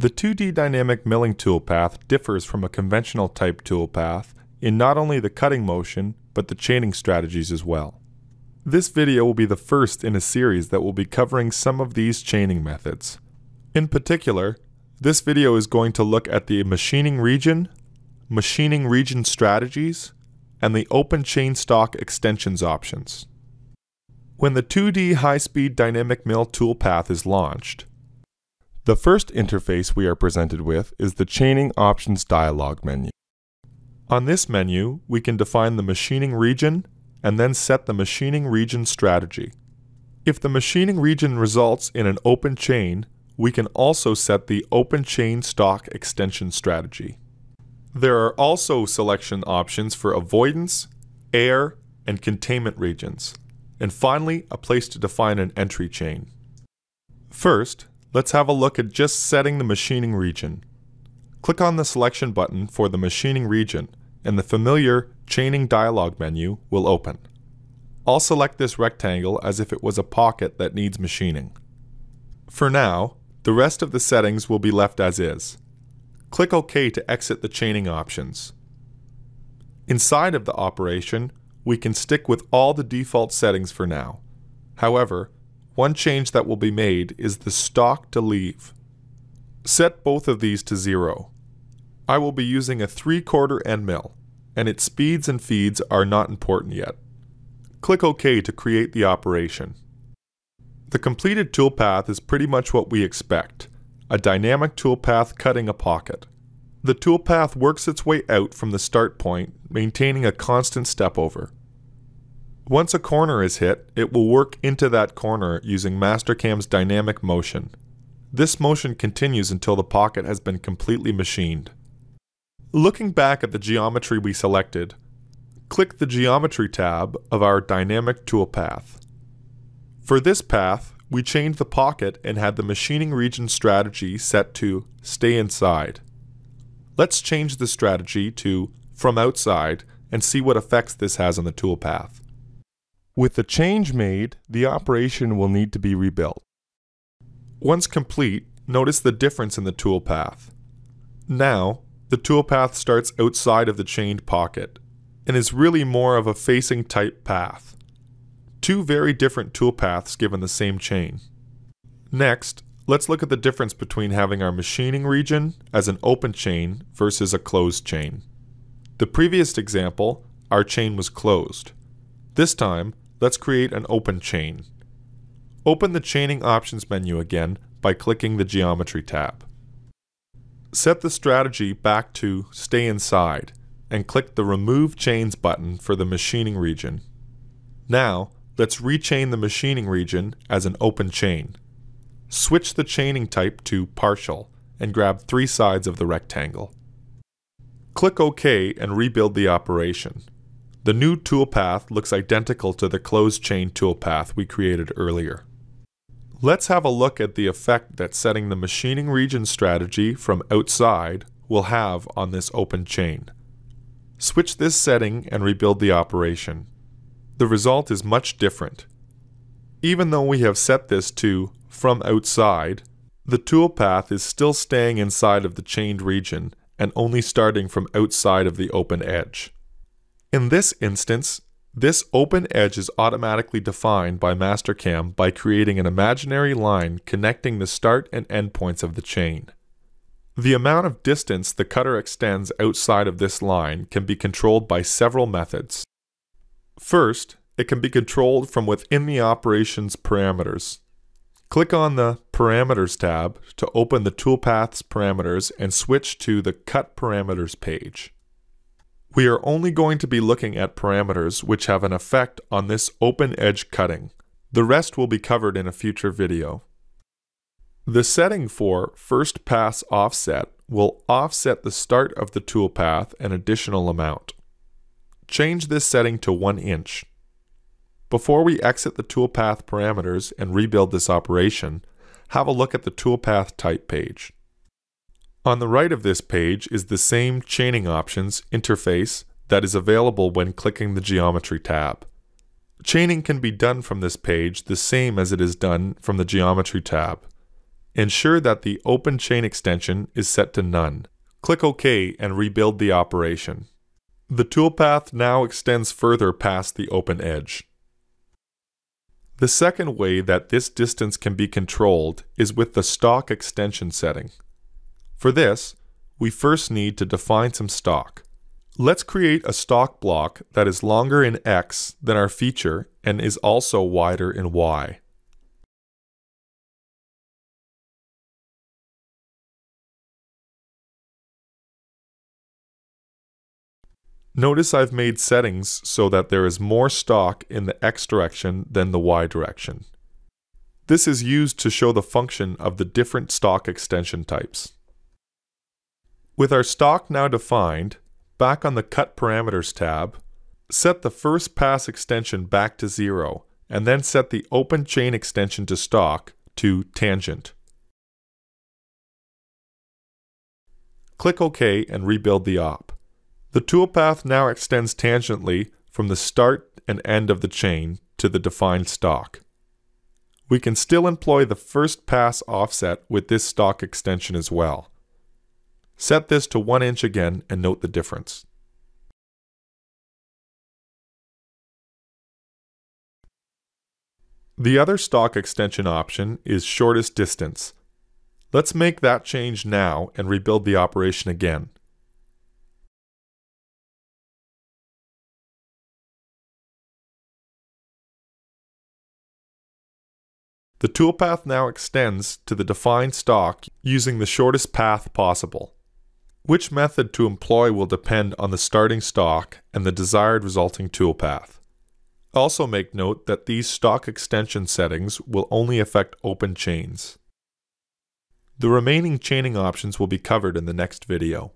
The 2D dynamic milling toolpath differs from a conventional type toolpath in not only the cutting motion, but the chaining strategies as well. This video will be the first in a series that will be covering some of these chaining methods. In particular, this video is going to look at the machining region, machining region strategies, and the open chain stock extensions options. When the 2D high-speed dynamic mill toolpath is launched, the first interface we are presented with is the Chaining Options dialog menu. On this menu, we can define the machining region and then set the machining region strategy. If the machining region results in an open chain, we can also set the open chain stock extension strategy. There are also selection options for avoidance, air, and containment regions, and finally a place to define an entry chain. First, let's have a look at just setting the machining region. Click on the selection button for the machining region and the familiar chaining dialog menu will open. I'll select this rectangle as if it was a pocket that needs machining. For now, the rest of the settings will be left as is. Click OK to exit the chaining options. Inside of the operation, we can stick with all the default settings for now. However, one change that will be made is the stock to leave. Set both of these to zero. I will be using a 3 quarter end mill, and its speeds and feeds are not important yet. Click OK to create the operation. The completed toolpath is pretty much what we expect, a dynamic toolpath cutting a pocket. The toolpath works its way out from the start point, maintaining a constant step over. Once a corner is hit, it will work into that corner using Mastercam's dynamic motion. This motion continues until the pocket has been completely machined. Looking back at the geometry we selected, click the Geometry tab of our Dynamic Toolpath. For this path, we chained the pocket and had the machining region strategy set to Stay Inside. Let's change the strategy to From Outside and see what effects this has on the toolpath. With the change made, the operation will need to be rebuilt. Once complete, notice the difference in the toolpath. Now, the toolpath starts outside of the chained pocket and is really more of a facing type path. Two very different toolpaths given the same chain. Next, let's look at the difference between having our machining region as an open chain versus a closed chain. The previous example, our chain was closed. This time, let's create an open chain. Open the Chaining Options menu again by clicking the Geometry tab. Set the strategy back to Stay Inside and click the Remove Chains button for the machining region. Now, let's rechain the machining region as an open chain. Switch the chaining type to Partial and grab three sides of the rectangle. Click OK and rebuild the operation. The new toolpath looks identical to the closed chain toolpath we created earlier. Let's have a look at the effect that setting the machining region strategy from outside will have on this open chain. Switch this setting and rebuild the operation. The result is much different. Even though we have set this to from outside, the toolpath is still staying inside of the chained region and only starting from outside of the open edge. In this instance, this open edge is automatically defined by Mastercam by creating an imaginary line connecting the start and end points of the chain. The amount of distance the cutter extends outside of this line can be controlled by several methods. First, it can be controlled from within the operation's parameters. Click on the Parameters tab to open the toolpath's parameters and switch to the Cut Parameters page. We are only going to be looking at parameters which have an effect on this open edge cutting. The rest will be covered in a future video. The setting for first pass offset will offset the start of the toolpath an additional amount. Change this setting to 1 inch. Before we exit the toolpath parameters and rebuild this operation, have a look at the toolpath type page. On the right of this page is the same Chaining Options interface that is available when clicking the Geometry tab. Chaining can be done from this page the same as it is done from the Geometry tab. Ensure that the open chain extension is set to none. Click OK and rebuild the operation. The toolpath now extends further past the open edge. The second way that this distance can be controlled is with the stock extension setting. For this, we first need to define some stock. Let's create a stock block that is longer in X than our feature and is also wider in Y. Notice I've made settings so that there is more stock in the X direction than the Y direction. This is used to show the function of the different stock extension types. With our stock now defined, back on the Cut Parameters tab, set the first pass extension back to zero, and then set the open chain extension to stock to tangent. Click OK and rebuild the op. The toolpath now extends tangentially from the start and end of the chain to the defined stock. We can still employ the first pass offset with this stock extension as well. Set this to 1 inch again and note the difference. The other stock extension option is shortest distance. Let's make that change now and rebuild the operation again. The toolpath now extends to the defined stock using the shortest path possible. Which method to employ will depend on the starting stock and the desired resulting toolpath. Also make note that these stock extension settings will only affect open chains. The remaining chaining options will be covered in the next video.